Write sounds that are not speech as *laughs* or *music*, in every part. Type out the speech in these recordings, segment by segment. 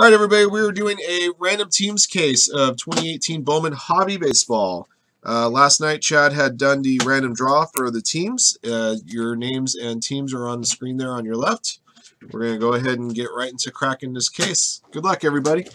All right, everybody, we're doing a random teams case of 2018 Bowman Hobby Baseball. Uh, last night, Chad had done the random draw for the teams. Uh, your names and teams are on the screen there on your left. We're going to go ahead and get right into cracking this case. Good luck, everybody.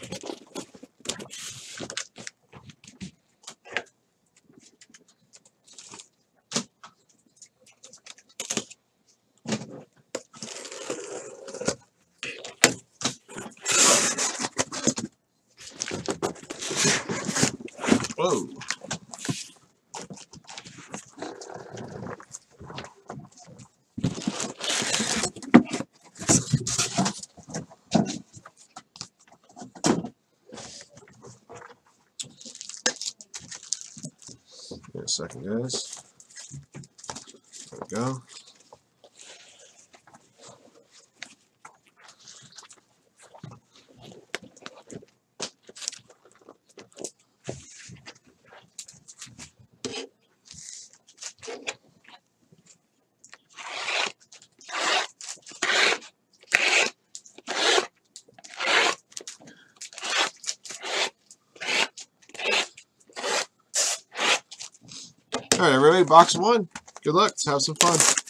Whoa. Wait a second, guys. There we go. All right, everybody, box one. Good luck. Let's have some fun.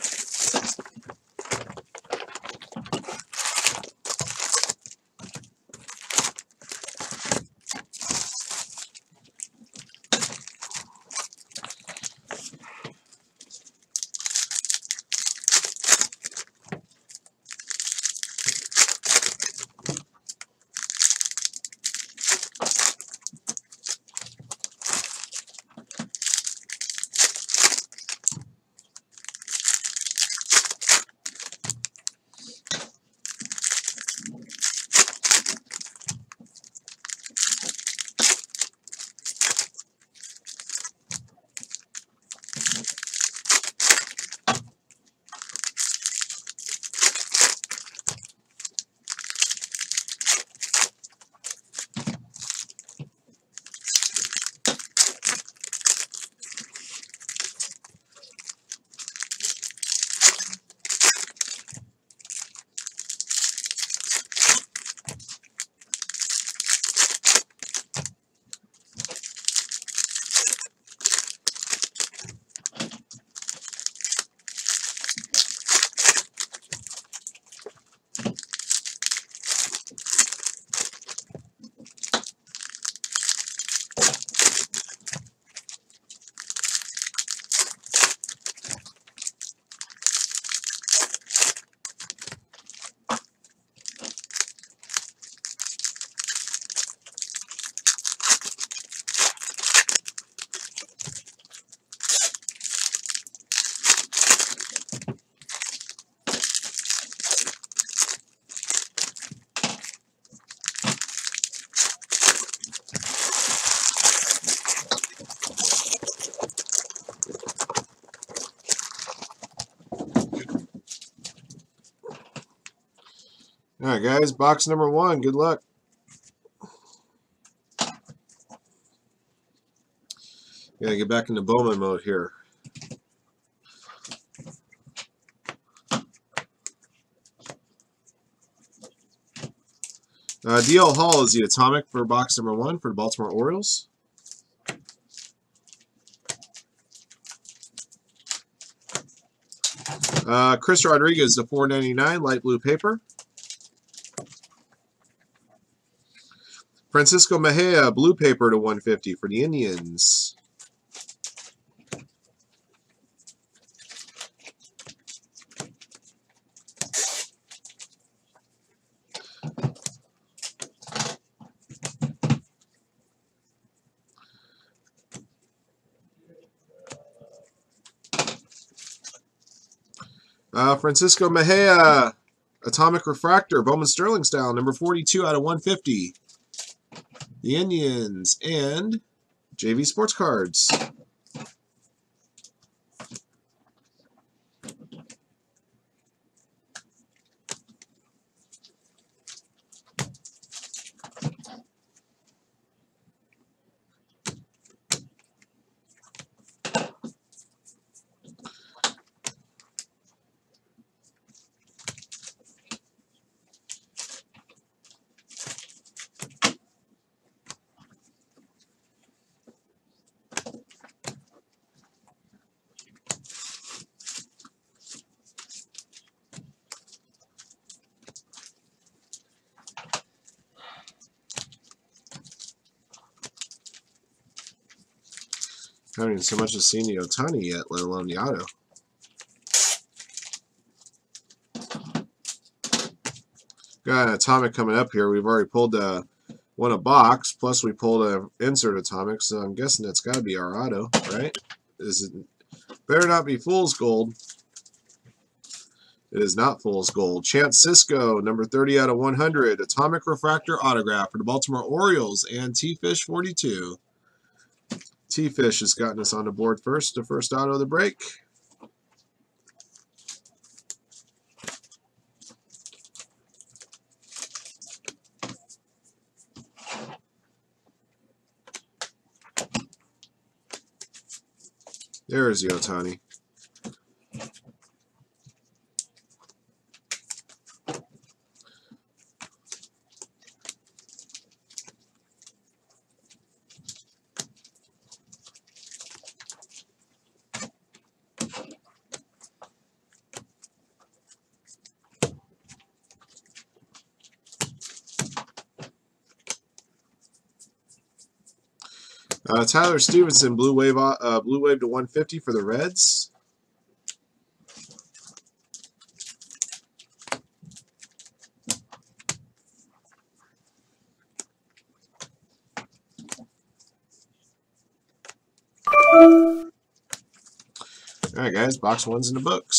Guys, box number one. Good luck. Gotta get back into Bowman mode here. Uh, DL Hall is the atomic for box number one for the Baltimore Orioles. Uh, Chris Rodriguez, the 499 light blue paper. Francisco Mejia, blue paper to 150 for the Indians. Uh, Francisco Mejia, Atomic Refractor, Bowman Sterling style, number 42 out of 150 the Indians, and JV Sports Cards. Haven't even so much as seen the Ohtani yet, let alone the auto. Got an atomic coming up here. We've already pulled uh, one a box, plus we pulled an insert atomic, so I'm guessing that's got to be our auto, right? Is it better not be fool's gold? It is not fool's gold. Chance Sisco, number 30 out of 100, atomic refractor autograph for the Baltimore Orioles and T-Fish 42. T-Fish has gotten us on the board first, the first auto of the break. There's the Ohtani. Uh, Tyler Stephenson, blue wave, uh, blue wave to 150 for the Reds. All right, guys, box one's in the books.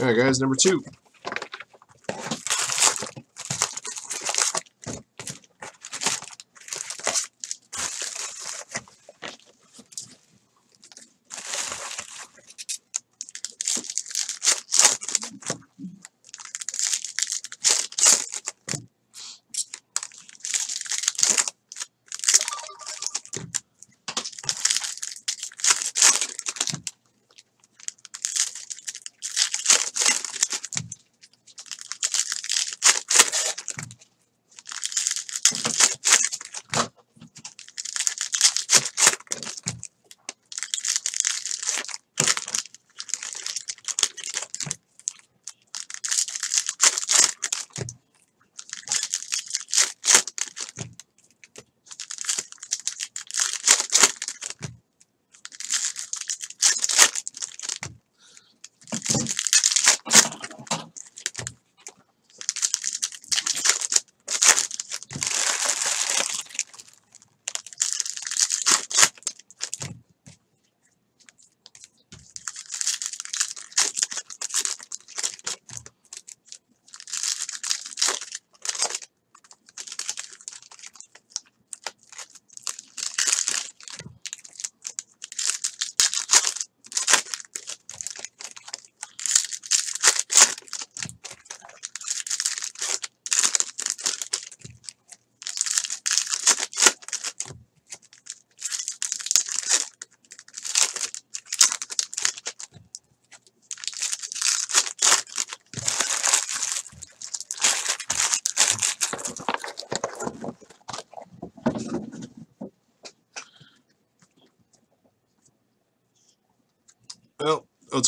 All right, guys, number two.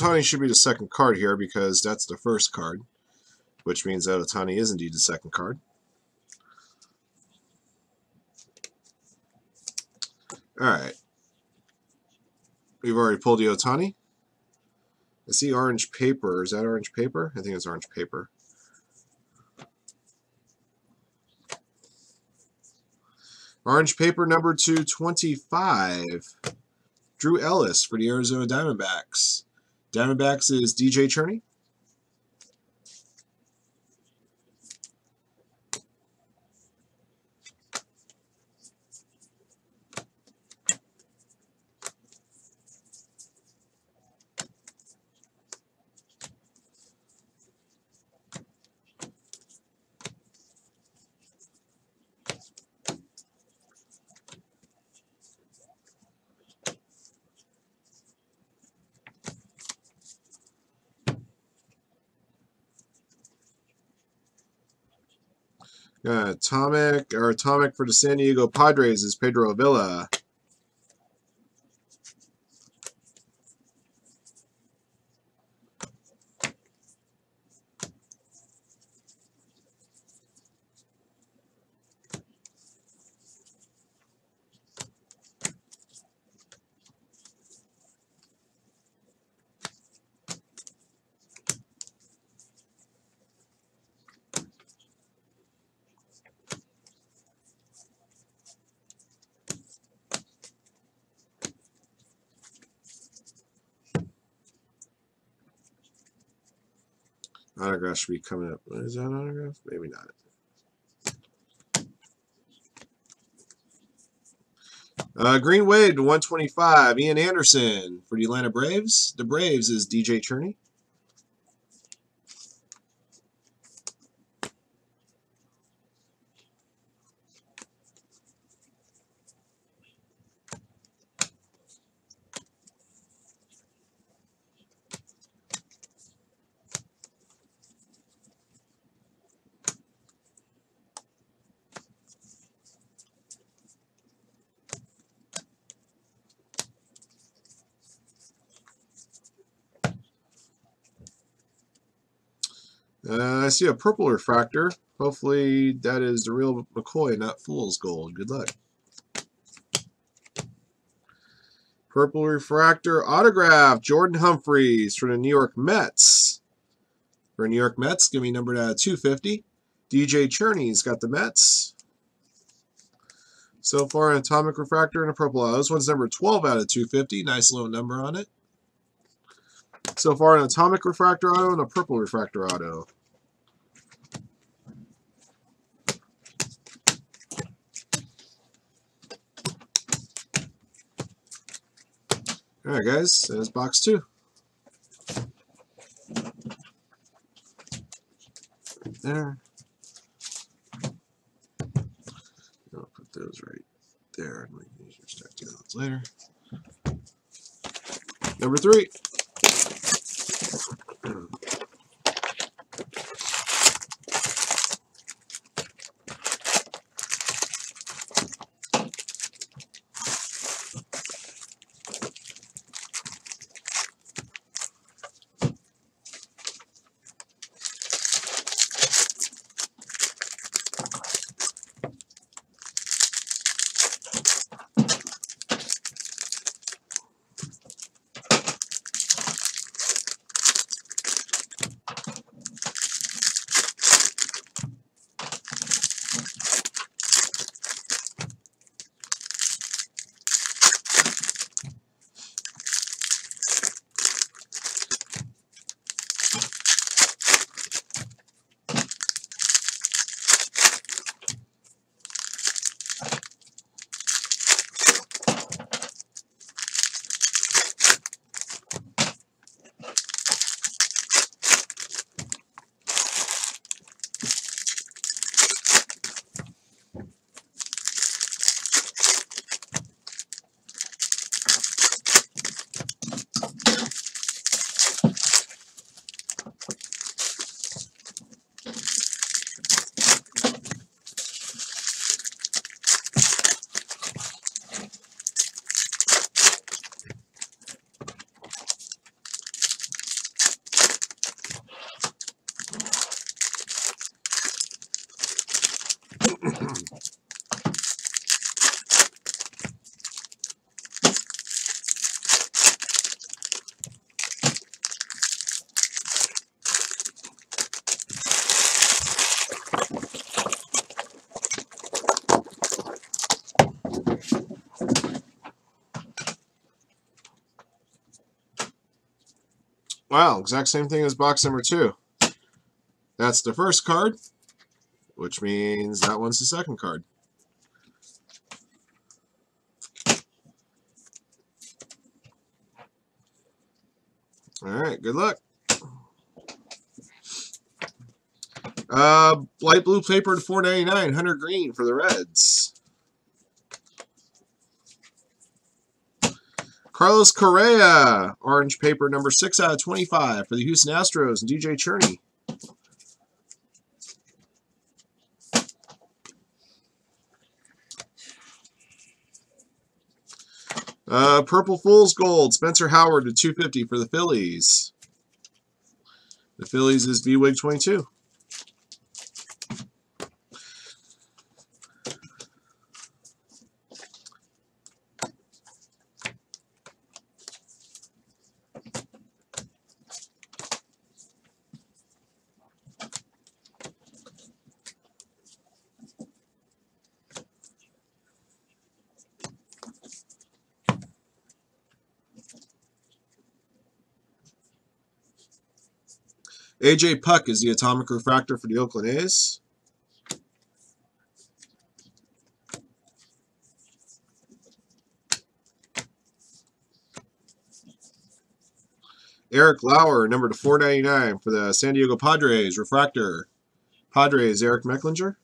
Well, Ohtani should be the second card here because that's the first card, which means that Ohtani is indeed the second card. Alright. We've already pulled the Ohtani. I see orange paper. Is that orange paper? I think it's orange paper. Orange paper number 225. Drew Ellis for the Arizona Diamondbacks. Diamondbacks is DJ Cherney. Uh, atomic for the San Diego Padres is Pedro Avila. Should be coming up. Is that an autograph? Maybe not. Uh, Green Wave to 125. Ian Anderson for the Atlanta Braves. The Braves is DJ Cherney. Uh, I see a purple refractor. Hopefully that is the real McCoy, not fool's gold. Good luck. Purple refractor autograph, Jordan Humphreys for the New York Mets. For New York Mets, give me numbered at uh, 250. DJ Cherney's got the Mets. So far, an atomic refractor and a purple auto. This one's number 12 out of 250. Nice little number on it. So far, an atomic refractor auto and a purple refractor auto. All right, guys, that's box two. Right there. I'll put those right there, and we can use your stack those later. Number three. *clears throat* exact same thing as box number two. That's the first card, which means that one's the second card. All right, good luck. Uh, light blue paper to 499, Hunter Greene for the Reds. Carlos Correa, orange paper number 6 out of 25 for the Houston Astros, and DJ Cherney. Uh, Purple Fool's Gold, Spencer Howard to 250 for the Phillies. The Phillies is B-Wig 22. AJ Puk is the atomic refractor for the Oakland A's. Eric Lauer, number to 499 for the San Diego Padres, refractor. Padres, Eric Mecklinger.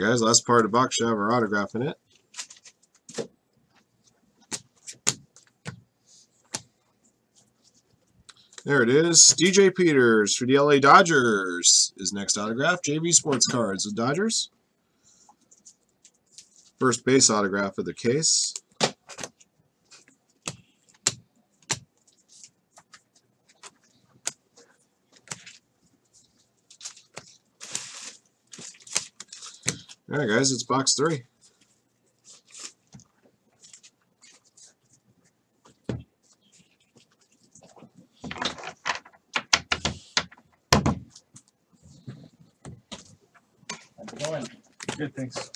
Guys, last part of the box should have our autograph in it. There it is. DJ Peters for the LA Dodgers is next autograph. JV Sports Cards with Dodgers. First base autograph of the case. Right, guys, it's box three. Going. Good, thanks.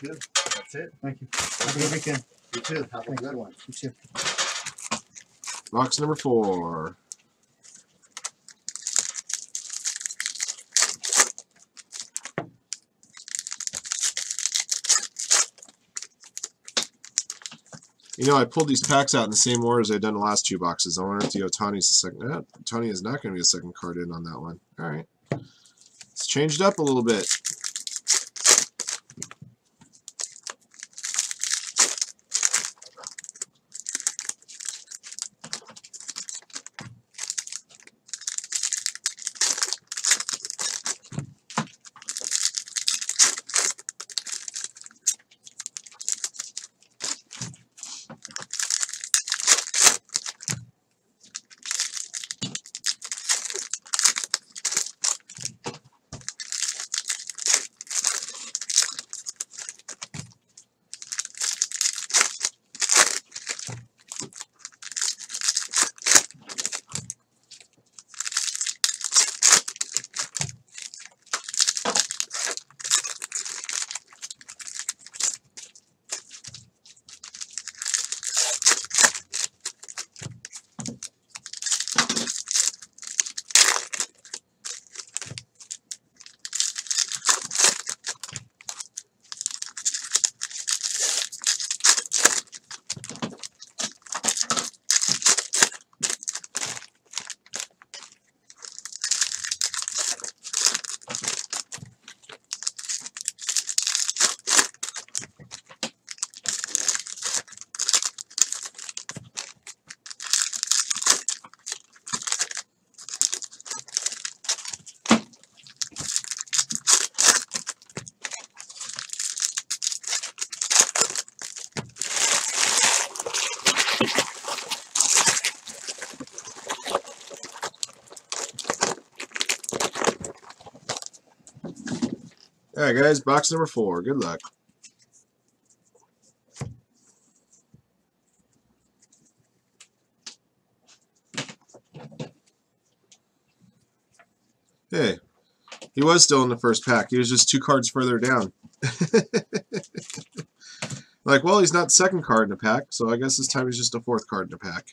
Good. That's it. Thank you. Have a good weekend. You too. Have a good one. You too. Box number four. You know, I pulled these packs out in the same order as I've done the last two boxes. I wonder if the Ohtani's the second. No, Ohtani is not going to be a second card in on that one. All right. It's changed up a little bit. All right, guys. Box number four. Good luck. Hey, he was still in the first pack. He was just two cards further down. *laughs* like, well, he's not second card in the pack, so I guess this time he's just a fourth card in the pack.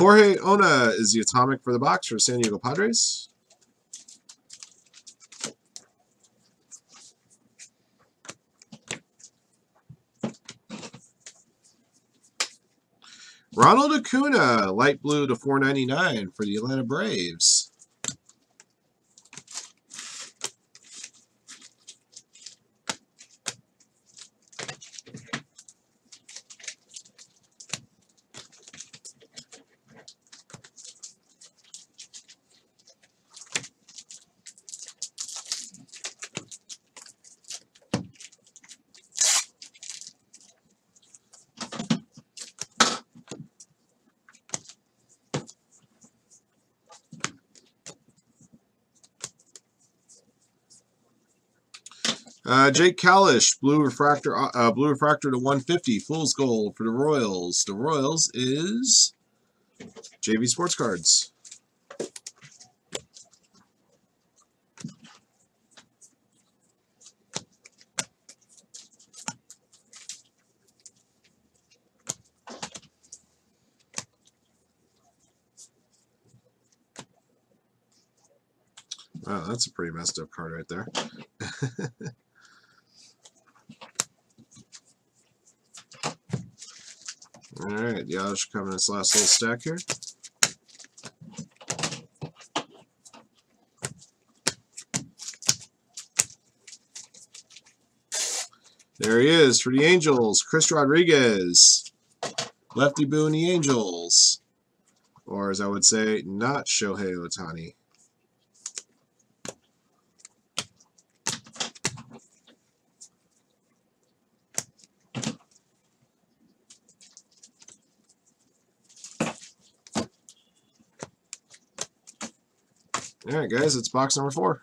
Jorge Ona is the atomic for the box for San Diego Padres. Ronald Acuna, light blue to 499 for the Atlanta Braves. Uh, Jake Kalish, blue refractor, uh, blue refractor to 150, fool's gold for the Royals. The Royals is JV Sports Cards. Wow, that's a pretty messed up card right there. *laughs* All right, Yash coming in this last little stack here. There he is for the Angels, Chris Rodriguez. Lefty Boo and the Angels. Or as I would say, not Shohei Ohtani. All right, guys, it's box number four.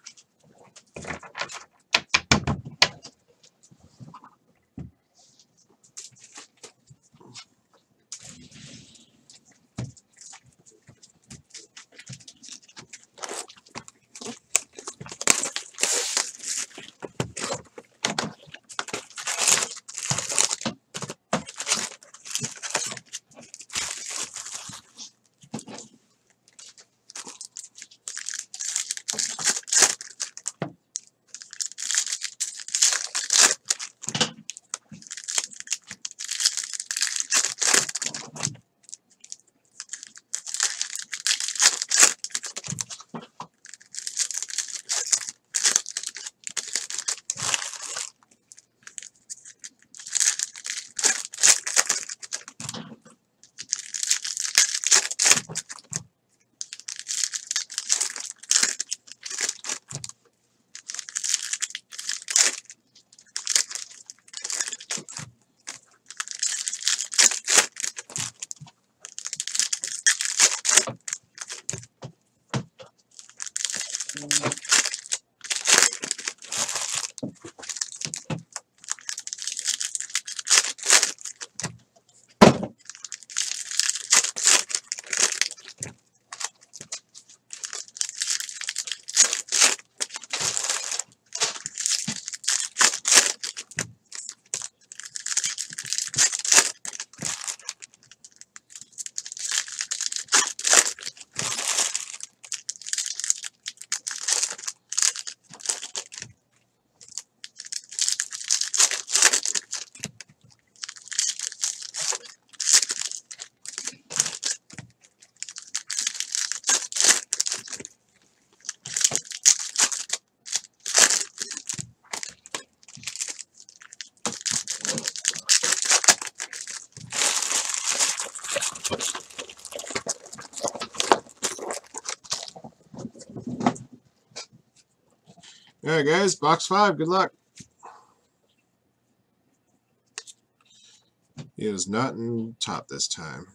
Right, guys, box five. Good luck. He is not in top this time.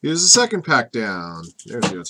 Here's the second pack down. There we go,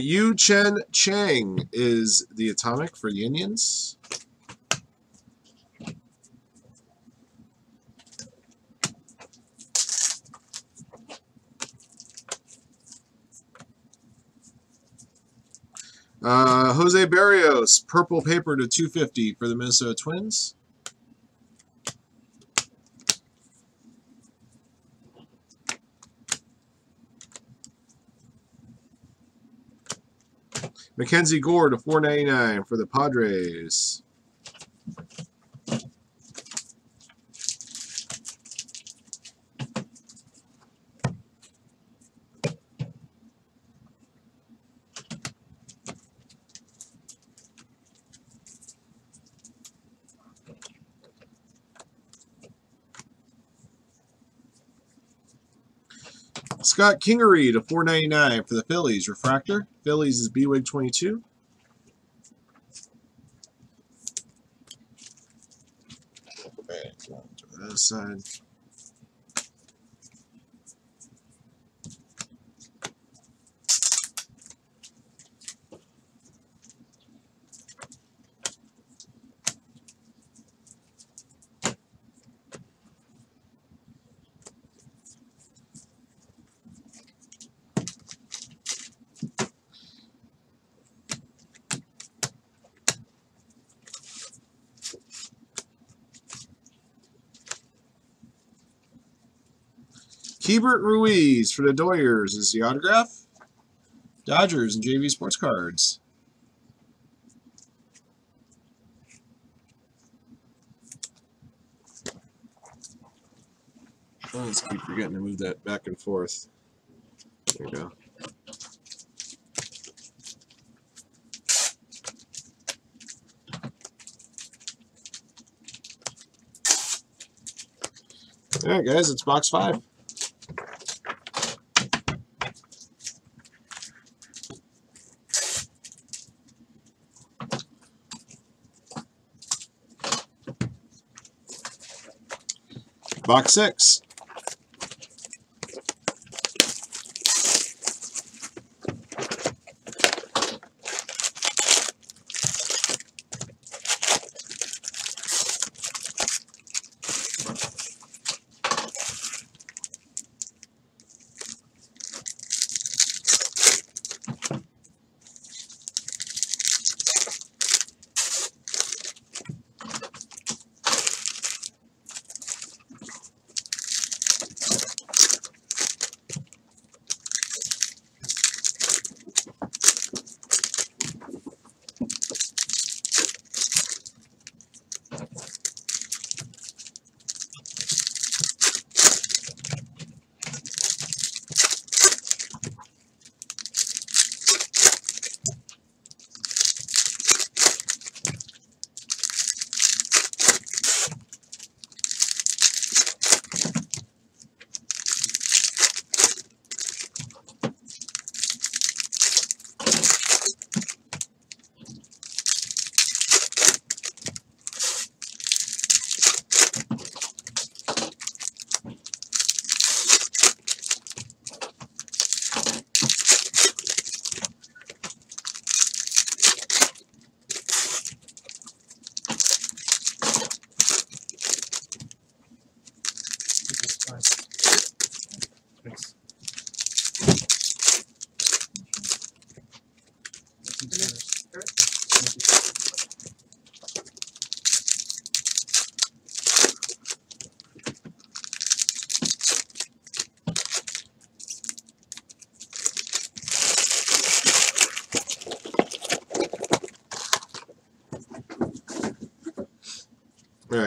Yu-Cheng Chang is the atomic for the Indians. Uh, Jose Berrios, purple paper to 250 for the Minnesota Twins. Mackenzie Gore to 499 for the Padres. Scott Kingery to 499 for the Phillies. Refractor. Phillies is B-Wig 22. to the other side. Keibert Ruiz for the Doyers is the autograph. Dodgers and JV Sports Cards. I always keep forgetting to move that back and forth. There you go. All right, guys, it's box five. Box six.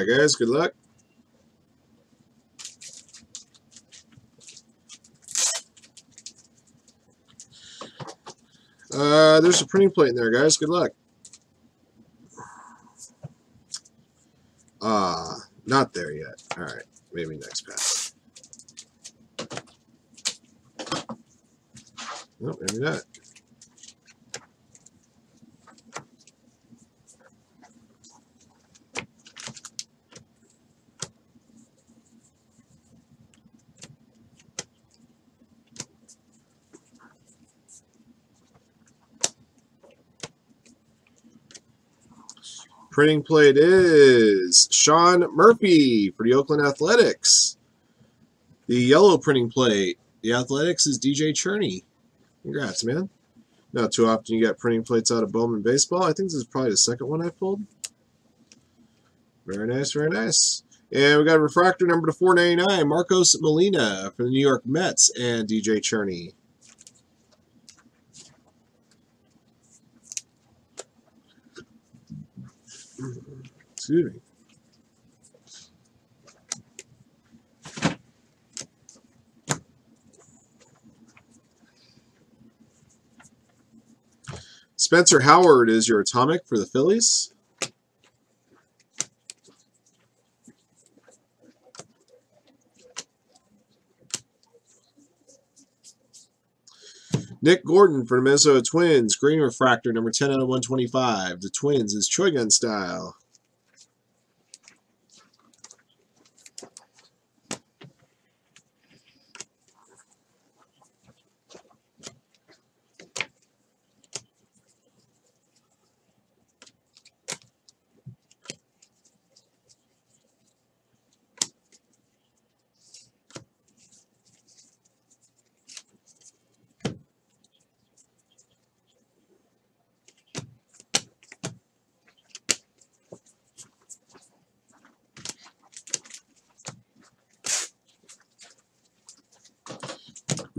Guys. Good luck. Uh, there's a printing plate in there, guys. Good luck. Ah, uh, not there yet. All right, maybe next pass. No, maybe not. Printing plate is Sean Murphy for the Oakland Athletics. The yellow printing plate, the Athletics is DJ Cherney. Congrats, man. Not too often you get printing plates out of Bowman Baseball. I think this is probably the second one I pulled. Very nice, very nice. And we got a refractor number to 499, Marcos Molina for the New York Mets and DJ Cherney. Excuse me. Spencer Howard is your atomic for the Phillies. Nick Gordon for the Minnesota Twins. Green refractor, number 10 out of 125. The Twins is Choi Gun style.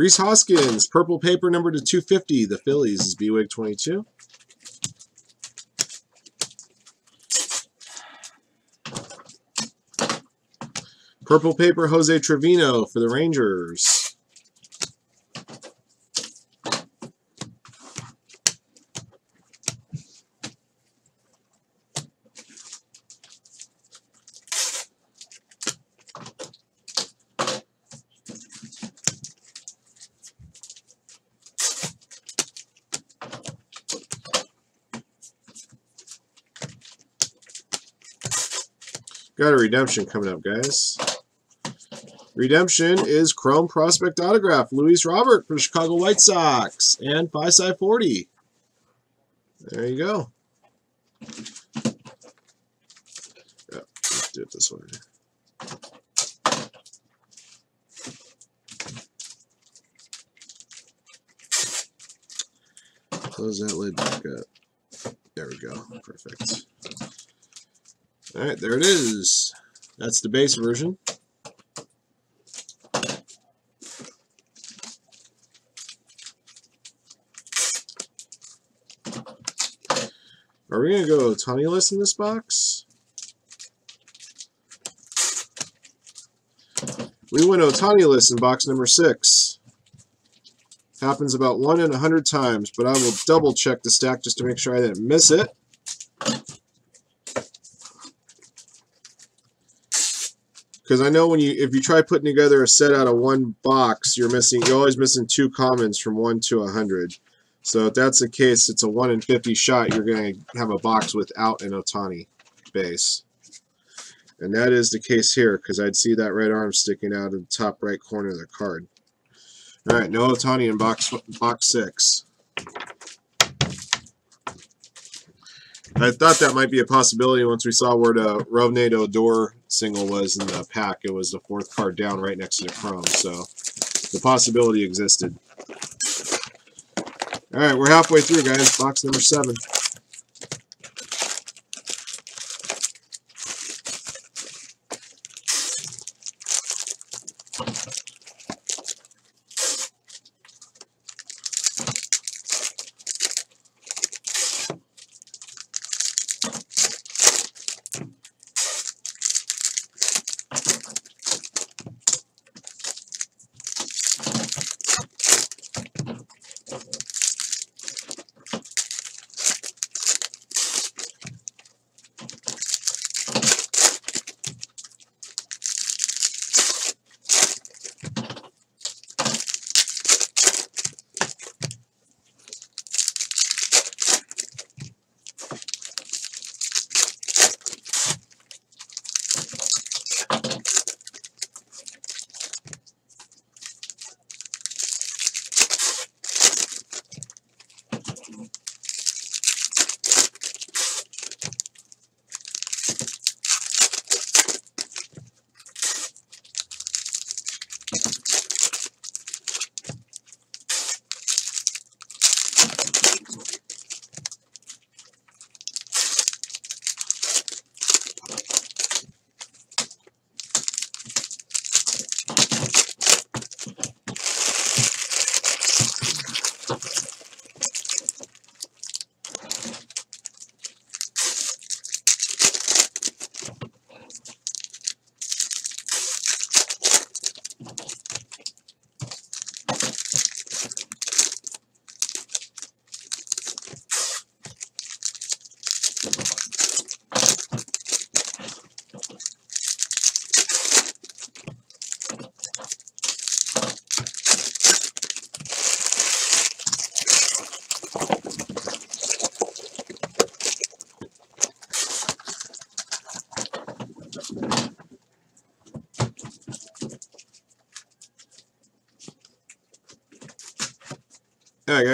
Rhys Hoskins, purple paper number to 250. The Phillies is BWIG 22. Purple paper Jose Trevino for the Rangers. Redemption coming up, guys. Redemption is Chrome Prospect Autograph. Luis Robert for the Chicago White Sox. And 5 side 40. There you go. Yep, let's do it this way. Close that lid back up. There we go. Perfect. All right, there it is. That's the base version. Are we going to go Ohtani-less in this box? We went Ohtani-less in box number six. Happens about one in a hundred times, but I will double check the stack just to make sure I didn't miss it. Because I know when you, if you try putting together a set out of one box, you're missing, you're always missing two commons from one to a hundred. So if that's the case, it's a one in 50 shot, you're going to have a box without an Ohtani base. And that is the case here, because I'd see that red arm sticking out of the top right corner of the card. All right, no Ohtani in box box six. I thought that might be a possibility once we saw where the Rougned Odor single was in the pack. It was the fourth card down right next to the Chrome, so the possibility existed. All right, we're halfway through, guys. Box number seven.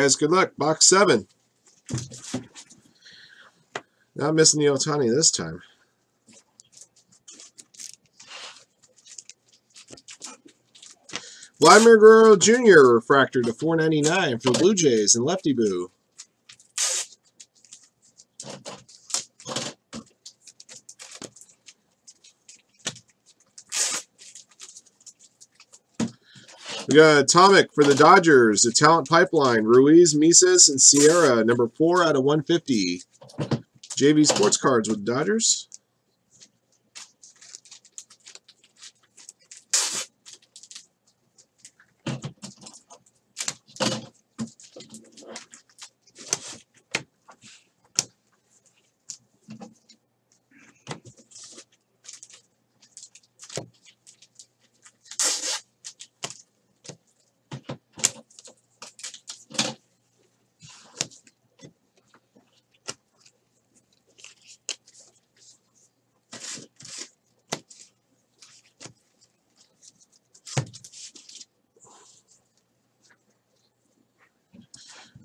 Guys. Good luck. Box seven. Not missing the Ohtani this time. Vladimir Guerrero Jr. refractor to 499 for the Blue Jays and Lefty Boo. Uh, we got Atomic for the Dodgers, the Talent Pipeline, Ruiz, Mises, and Sierra, number 4 out of 150. JV Sports Cards with Dodgers.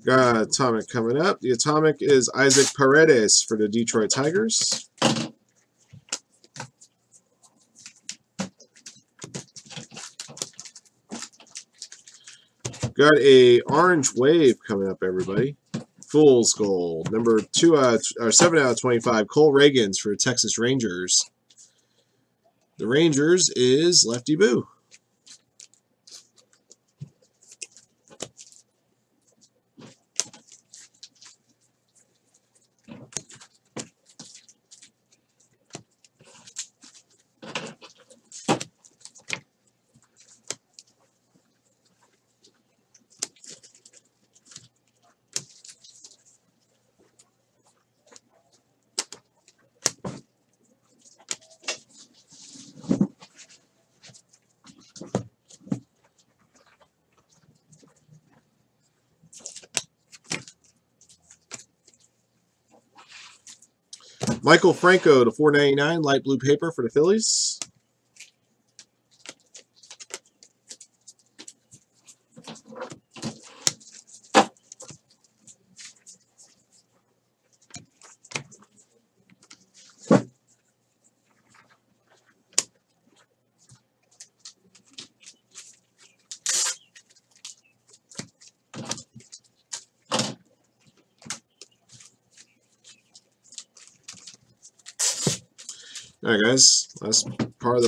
Got Atomic coming up. The Atomic is Isaac Paredes for the Detroit Tigers. Got a Orange Wave coming up, everybody. Fool's Gold. Number two out or seven out of twenty-five. Cole Ragans for Texas Rangers. The Rangers is Lefty Boo. Maikel Franco to 499 light blue paper for the Phillies.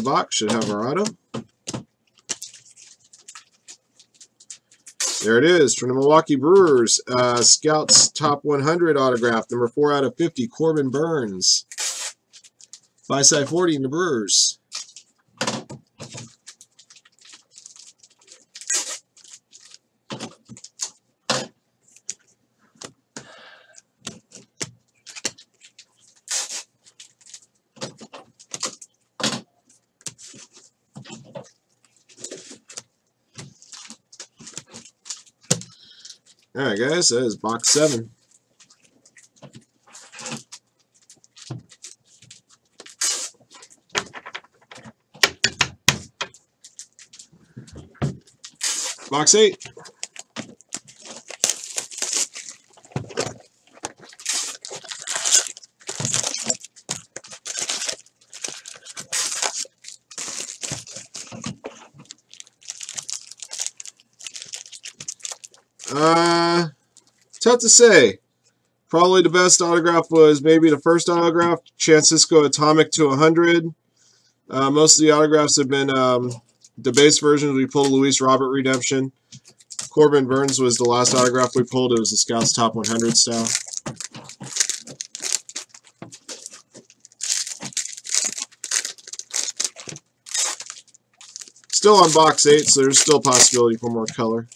Box should have our auto. There it is from the Milwaukee Brewers. Uh, Scouts Top 100 autograph, number 4 out of 50, Corbin Burnes. By side 40 in the Brewers. All right, guys, that is box seven. Box eight. To say. Probably the best autograph was maybe the first autograph, Chance Sisco Atomic to 100. Uh, most of the autographs have been um, the base versions. We pulled Luis Robert Redemption. Corbin Burnes was the last autograph we pulled. It was the Scouts Top 100 style. Still on box 8, so there's still possibility for more color.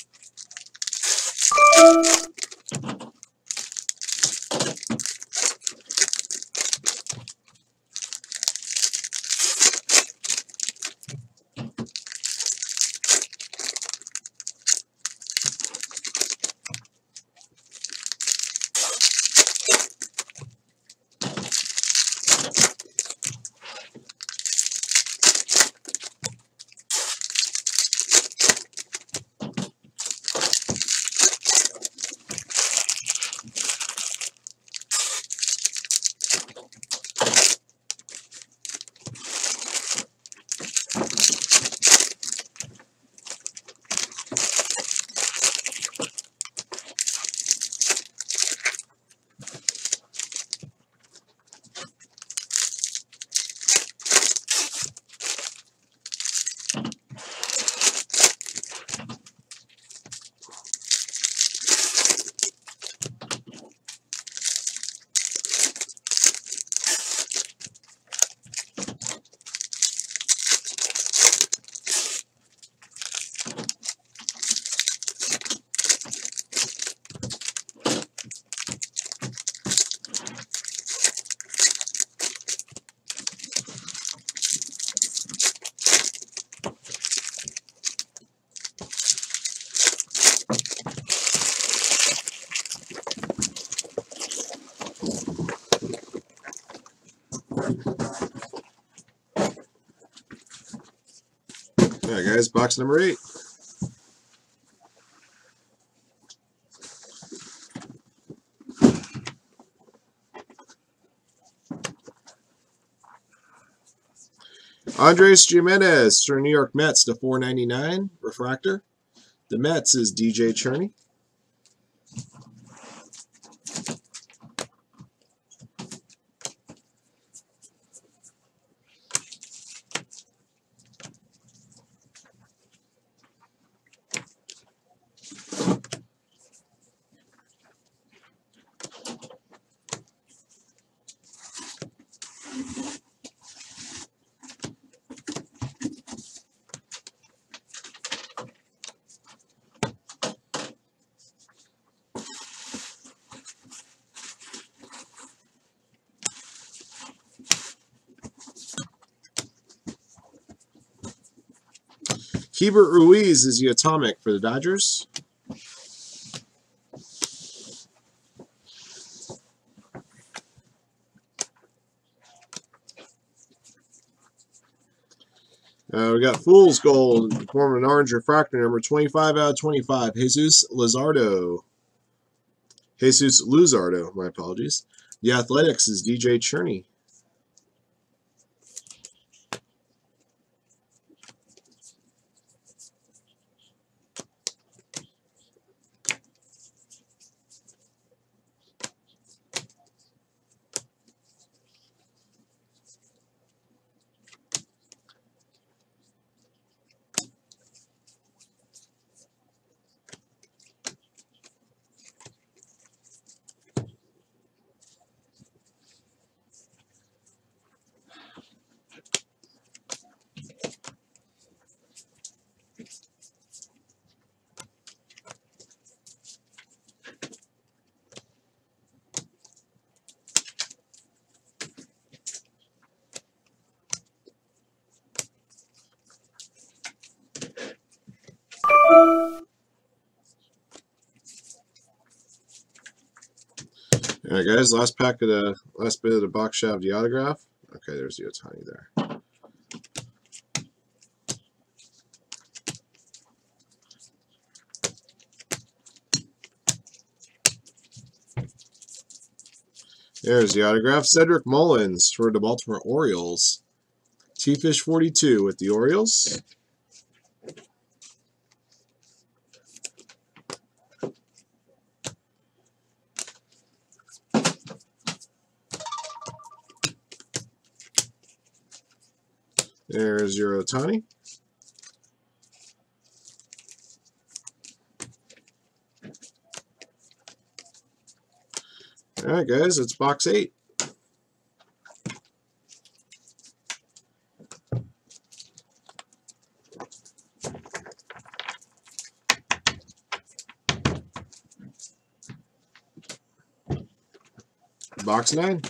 Right, guys, box number eight. Andres Gimenez for New York Mets to 499 refractor. The Mets is DJ Cherney. Keibert Ruiz is the atomic for the Dodgers. Uh, we got Fool's Gold in form an orange refractor, number 25 out of 25. Jesus Luzardo. Jesus Luzardo, my apologies. The Athletics is DJ Cherney. All right, guys. Last pack of the last bit of the box shot of the autograph. Okay, there's the Ohtani there. There's the autograph. Cedric Mullins for the Baltimore Orioles. T-Fish 42 with the Orioles. There's your Ohtani. All right, guys, it's box eight. Box nine.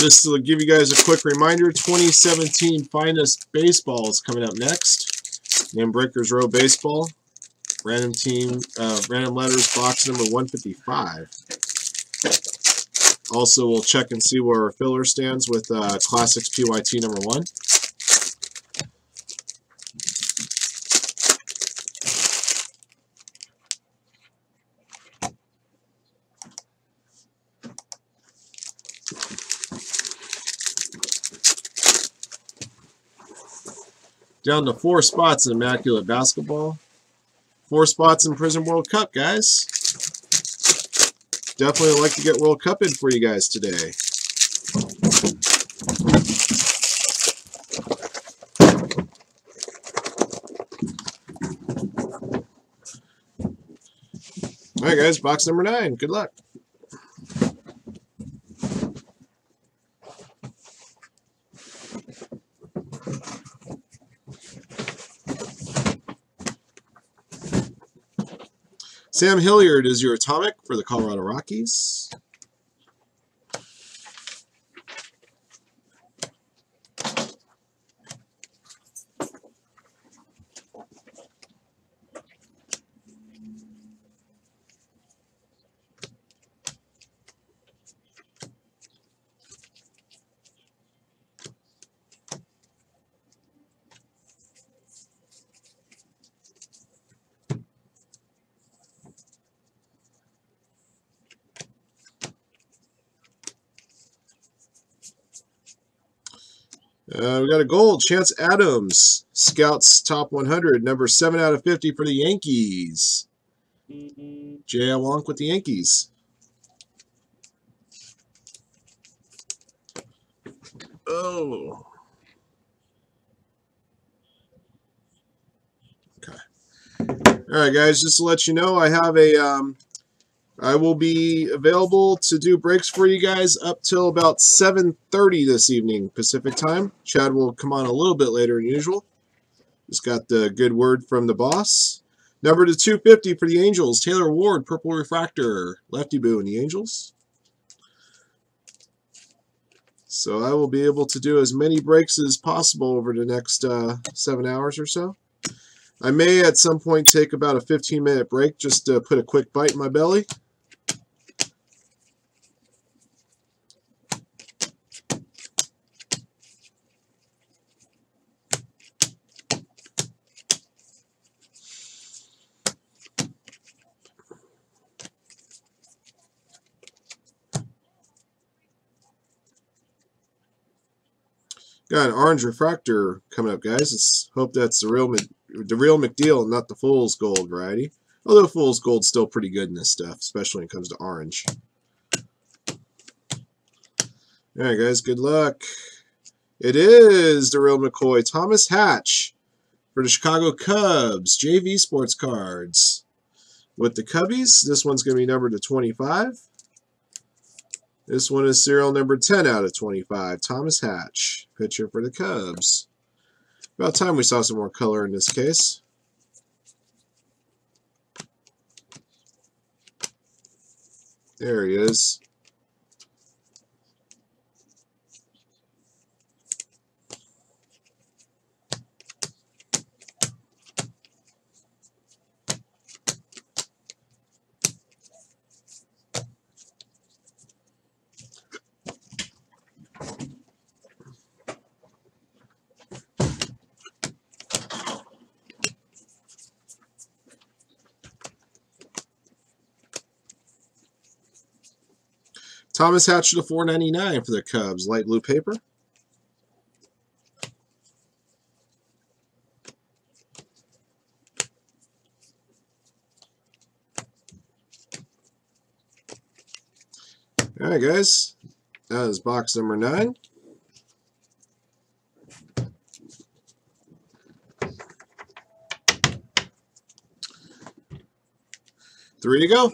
Just to give you guys a quick reminder, 2017 Finest Baseball is coming up next. Name Breakers Row Baseball. Random team, uh, random letters box number 155. Also, we'll check and see where our filler stands with uh, Classics PYT number one. Down to four spots in Immaculate Basketball. Four spots in Prizm World Cup, guys. Definitely like to get World Cup in for you guys today. All right, guys, box number nine. Good luck. Sam Hilliard is your atomic for the Colorado Rockies. Uh, we got a gold. Chance Adams, Scouts Top 100, number 7 out of 50 for the Yankees. Jay Wonk with the Yankees. Oh. Okay. All right, guys, just to let you know, I have a um, I will be available to do breaks for you guys up till about 7.30 this evening Pacific time. Chad will come on a little bit later than usual. Just got the good word from the boss. Number to 250 for the Angels, Taylor Ward, Purple Refractor, Lefty Boo and the Angels. So I will be able to do as many breaks as possible over the next uh, seven hours or so. I may at some point take about a 15 minute break just to put a quick bite in my belly. Got an orange refractor coming up, guys. Let's hope that's the real the real McDeal, and not the Fool's Gold variety. Although Fool's Gold's still pretty good in this stuff, especially when it comes to orange. Alright, guys, good luck. It is the real McCoy. Thomas Hatch for the Chicago Cubs. JV Sports Cards. With the Cubbies, this one's going to be numbered to 25. This one is serial number 10 out of 25. Thomas Hatch, pitcher for the Cubs. About time we saw some more color in this case. There he is. Thomas Hatcher to 4.99 for the Cubs. Light blue paper. All right, guys. That is box number nine. Three to go.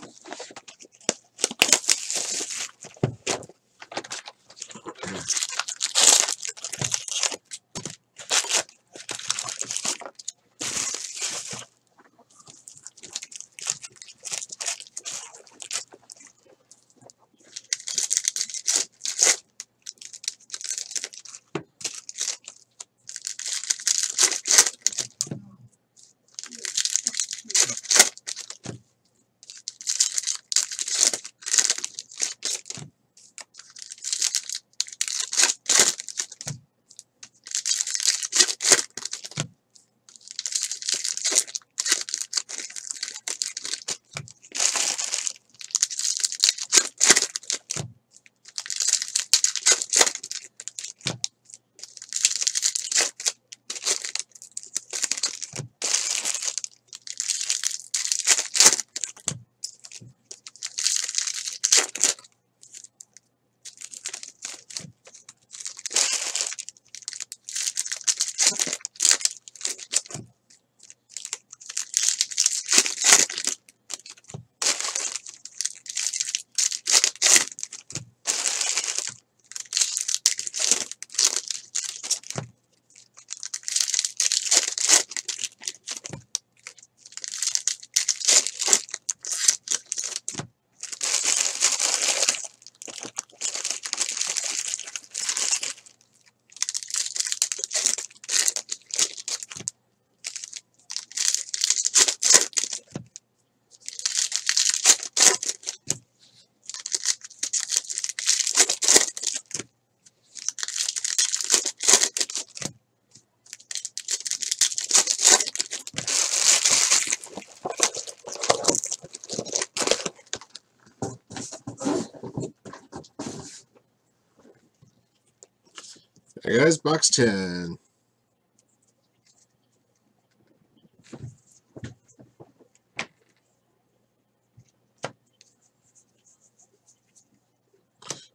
Box 10.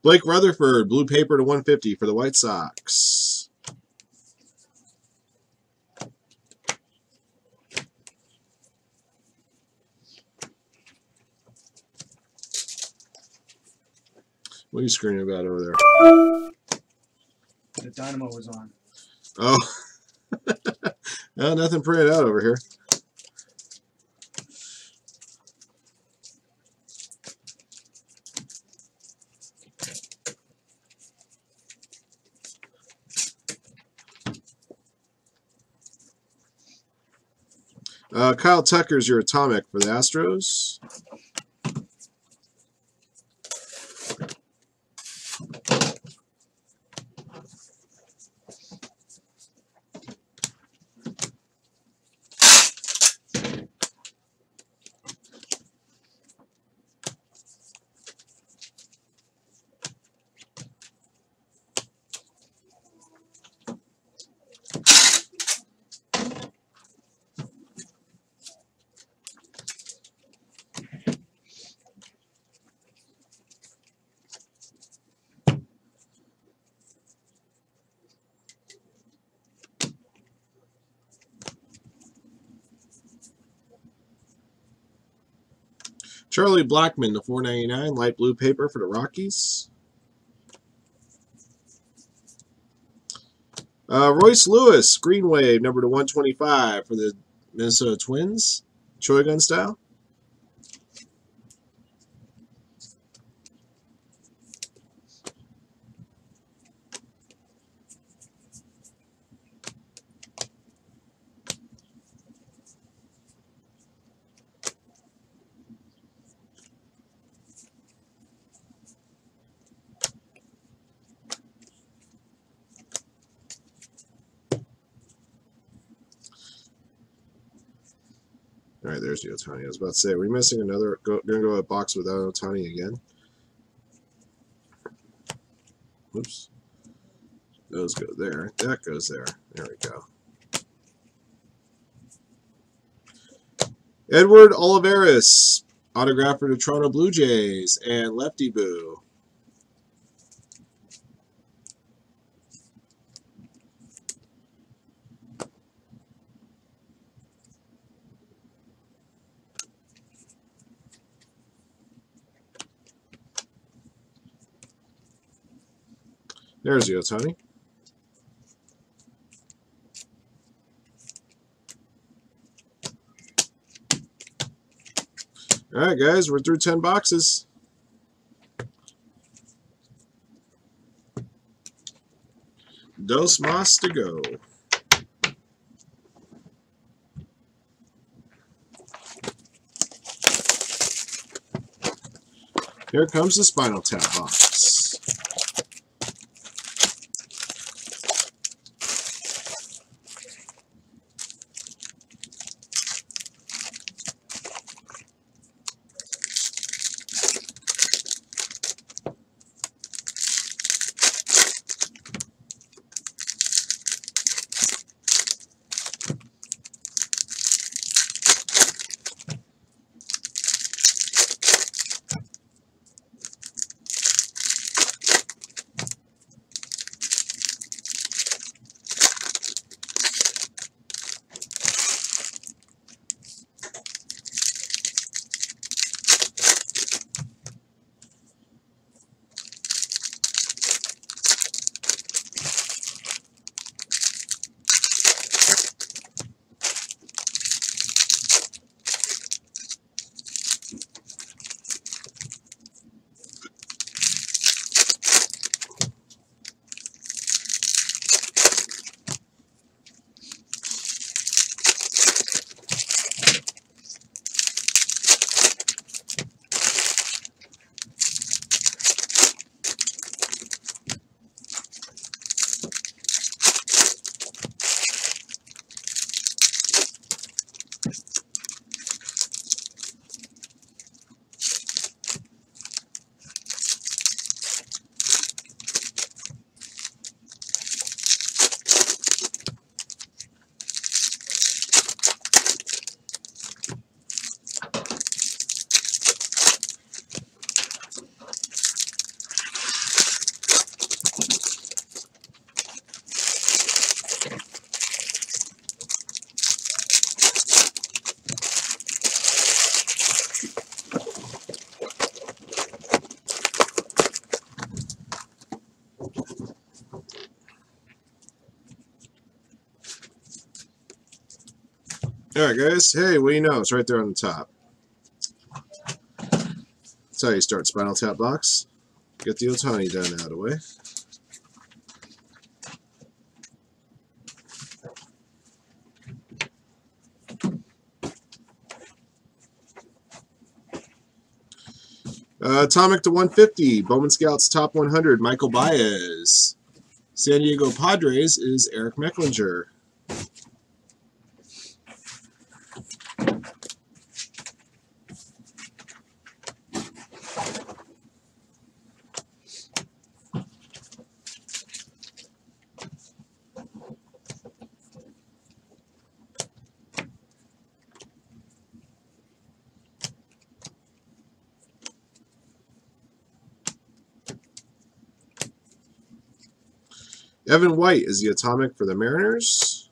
Blake Rutherford, blue paper to 150 for the White Sox. What are you screaming about over there? Dynamo was on. Oh, *laughs* no, nothing printed out over here. Uh, Kyle Tucker's your atomic for the Astros. Charlie Blackmon, the 499 light blue paper for the Rockies. Uh, Royce Lewis, Green Wave, number to 125 for the Minnesota Twins. Choi gun style. Ohtani. I was about to say, are we missing another? Go, gonna go a box without Ohtani again? Oops. Those go there. That goes there. There we go. Edward Olivares, autograph for the Toronto Blue Jays, and Lefty Boo. There's the Ohtani. All right, guys, we're through 10 boxes. Dos más to go. Here comes the Spinal Tap box. All right, guys. Hey, what do you know? It's right there on the top. That's how you start Spinal Tap Box. Get the Ohtani done out of the way. Uh, Atomic to 150. Bowman Scouts top 100. Michael Baez. San Diego Padres is Eric Mecklinger. Evan White is the atomic for the Mariners.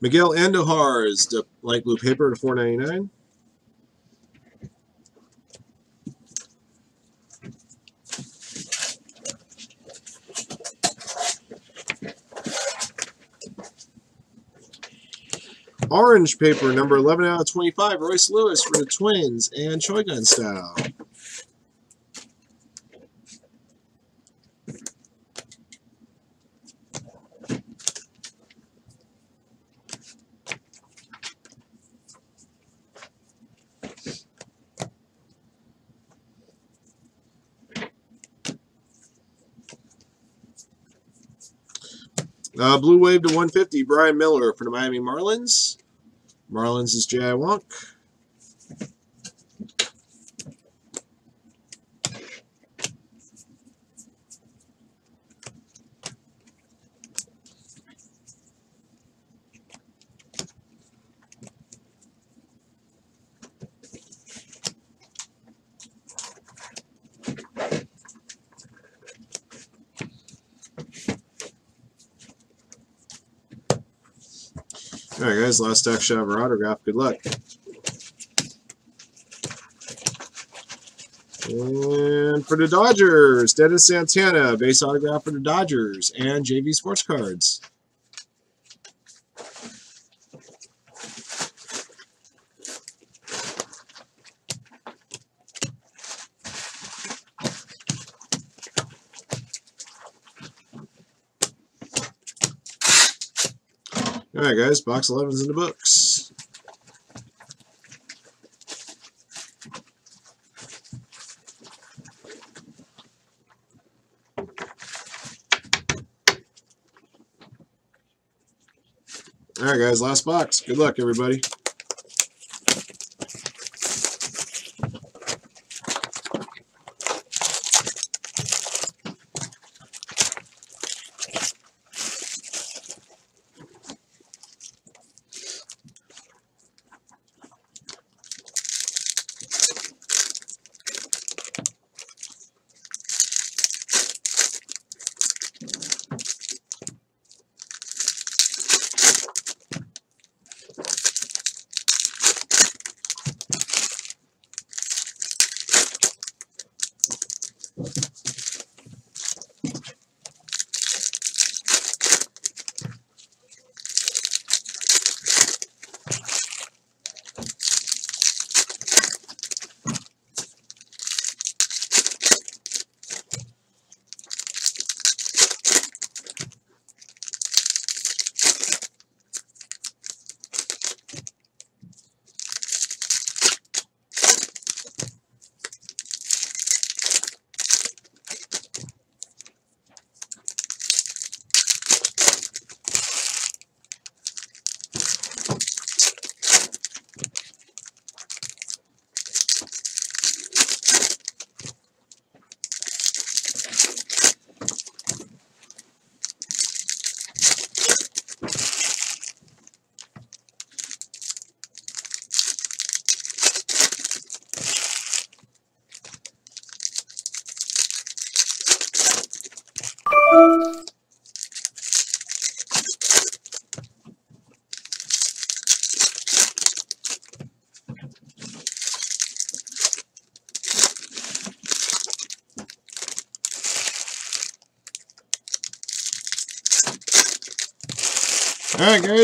Miguel Andujar is the light blue paper to 499. Orange paper, number 11 out of 25, Royce Lewis for the Twins, and Choi Gun style. Uh, Blue Wave to 150, Brian Miller for the Miami Marlins. Marlins is J.I. Wonk. Guys, last shot of our autograph. Good luck. And for the Dodgers, Dennis Santana, base autograph for the Dodgers, and JV Sports Cards. All right, guys, box 11's in the books. All right, guys, last box. Good luck, everybody.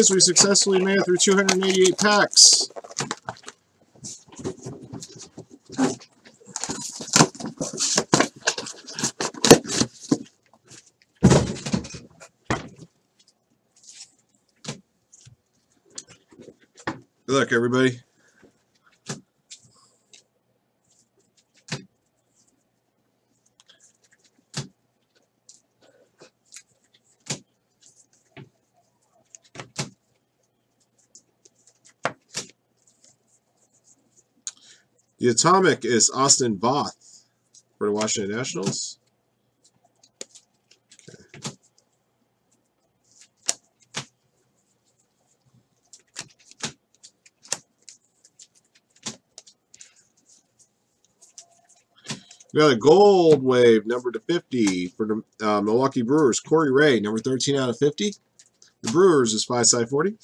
We successfully made it through 288 packs. Good luck, everybody. Atomic is Austin Voth for the Washington Nationals. We got a gold wave, number to 50 for the uh, Milwaukee Brewers. Corey Ray, number 13 out of 50. The Brewers is 5 side 40.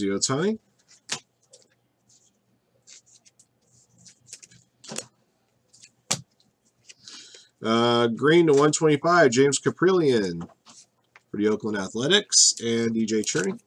The Ohtani. Uh, green to 125, James Kaprielian for the Oakland Athletics, and DJ Cherney.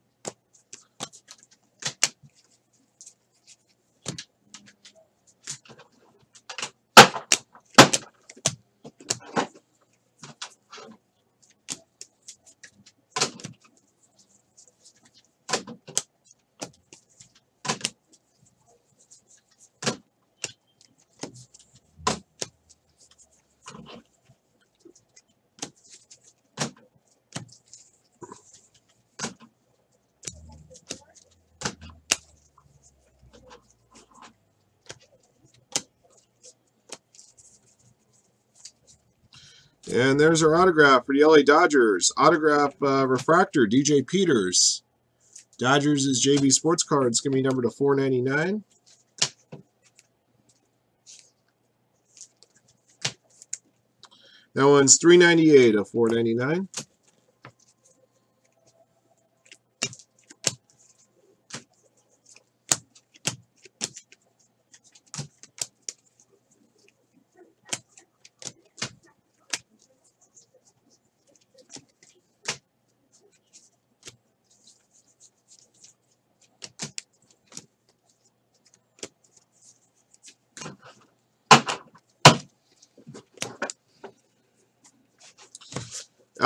And there's our autograph for the LA Dodgers. Autograph uh, refractor, DJ Peters. Dodgers is JB Sports Card. It's going to be number to 499. That one's 398 of 499.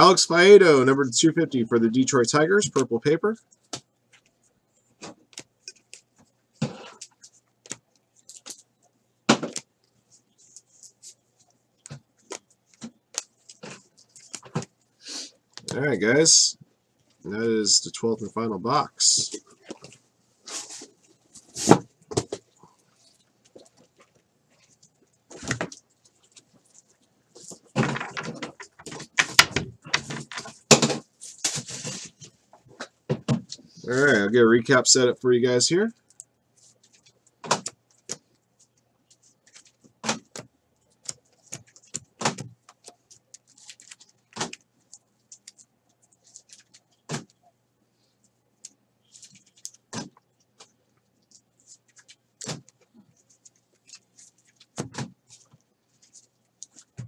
Alex Faedo, number 250 for the Detroit Tigers, purple paper. All right, guys. That is the 12th and final box. All right, I'll get a recap set up for you guys here.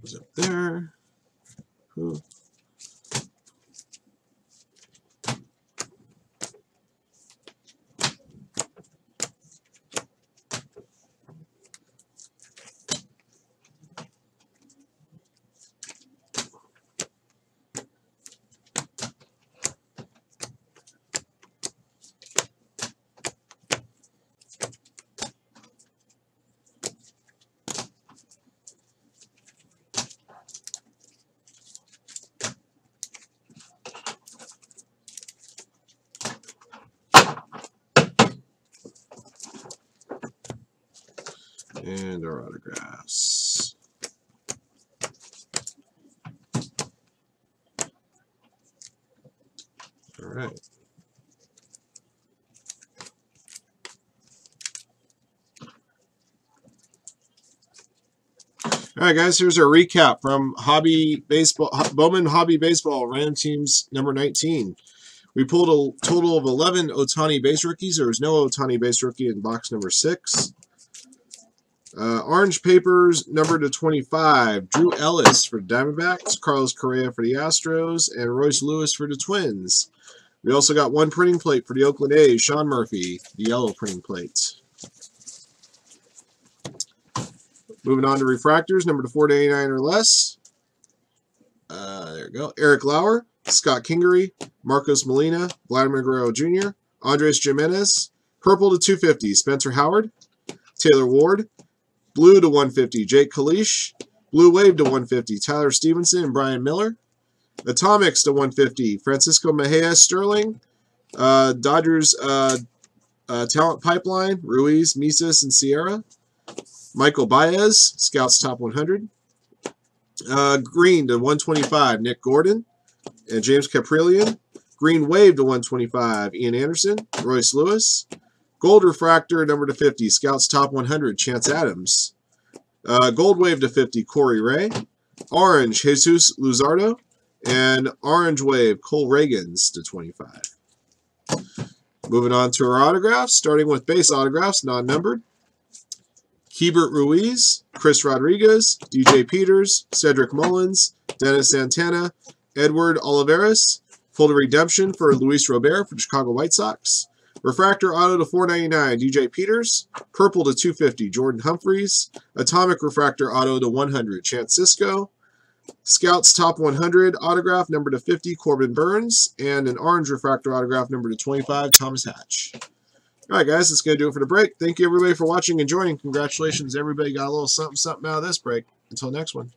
Goes up there. Ooh. And our autographs. All right. All right, guys, here's our recap from Hobby Baseball, Bowman Hobby Baseball, Random Teams number 19. We pulled a total of 11 Ohtani base rookies. There was no Ohtani base rookie in box number 6. Uh, orange papers, number to 25. Drew Ellis for the Diamondbacks, Carlos Correa for the Astros, and Royce Lewis for the Twins. We also got one printing plate for the Oakland A's, Sean Murphy, the yellow printing plate. Moving on to refractors, number to 489 or less. Uh, there we go. Eric Lauer, Scott Kingery, Marcos Molina, Vladimir Guerrero Jr., Andres Gimenez, purple to 250, Spencer Howard, Taylor Ward, blue to 150, Jake Kalish, blue wave to 150, Tyler Stephenson and Brian Miller, atomics to 150, Francisco Mejia Sterling, uh, Dodgers uh, uh, talent pipeline, Ruiz, Mises, and Sierra, Michael Baez, Scouts Top 100. Uh, green to 125, Nick Gordon and James Kaprielian. Green Wave to 125, Ian Anderson, Royce Lewis. Gold Refractor, number to 50, Scouts Top 100, Chance Adams. Uh, Gold Wave to 50, Corey Ray. Orange, Jesus Luzardo. And Orange Wave, Cole Ragans to 25. Moving on to our autographs, starting with base autographs, non-numbered. Keibert Ruiz, Chris Rodriguez, DJ Peters, Cedric Mullins, Dennis Santana, Edward Olivares, Full Redemption for Luis Robert for Chicago White Sox, Refractor Auto to 499, DJ Peters, Purple to 250, Jordan Humphreys, Atomic Refractor Auto to 100, Chance Sisco, Scouts Top 100 autograph number to 50, Corbin Burnes. and an Orange Refractor autograph number to 25, Thomas Hatch. All right, guys, that's going to do it for the break. Thank you, everybody, for watching and joining. Congratulations, everybody got a little something, something out of this break. Until next one.